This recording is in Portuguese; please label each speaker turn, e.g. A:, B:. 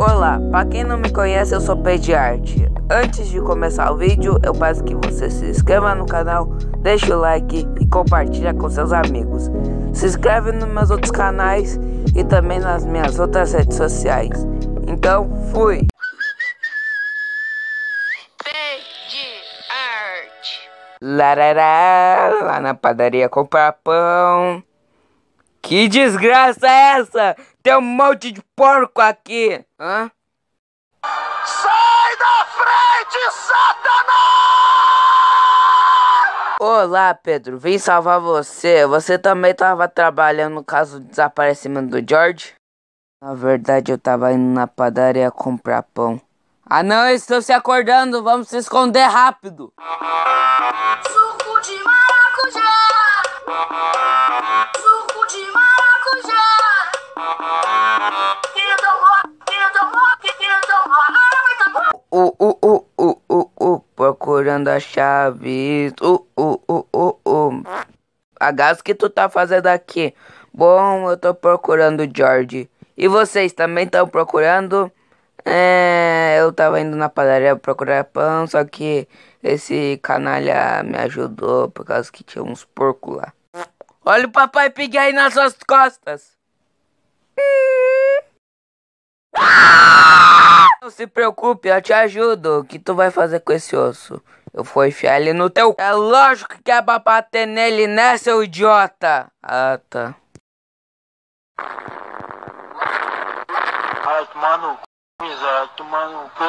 A: Olá, para quem não me conhece, eu sou Pediarte. Antes de começar o vídeo, eu peço que você se inscreva no canal, deixe o like e compartilhe com seus amigos. Se inscreve nos meus outros canais e também nas minhas outras redes sociais. Então, fui!
B: Pediarte.
A: Larará, lá na padaria comprar pão. Que desgraça é essa? Tem um monte de porco aqui. Hã?
B: Sai da frente, Satanás!
A: Olá, Pedro. Vim salvar você. Você também estava trabalhando no caso do desaparecimento do George? Na verdade, eu estava indo na padaria comprar pão. Ah, não, eles estão se acordando. Vamos se esconder rápido. Uh, uh, uh, uh, uh, uh, procurando a chave. Uh, uh, uh, uh, uh. A gás que tu tá fazendo aqui? Bom, eu tô procurando o George. E vocês também estão procurando? É, eu tava indo na padaria procurar pão, só que esse canalha me ajudou por causa que tinha uns porcos lá. Olha o papai Pig aí nas suas costas. Não se preocupe, eu te ajudo. O que tu vai fazer com esse osso? Eu vou enfiar ele no teu. É lógico que é pra bater nele, né, seu idiota? Ah, tá.
C: Vai tomar no cu, miséria, tomar no cu.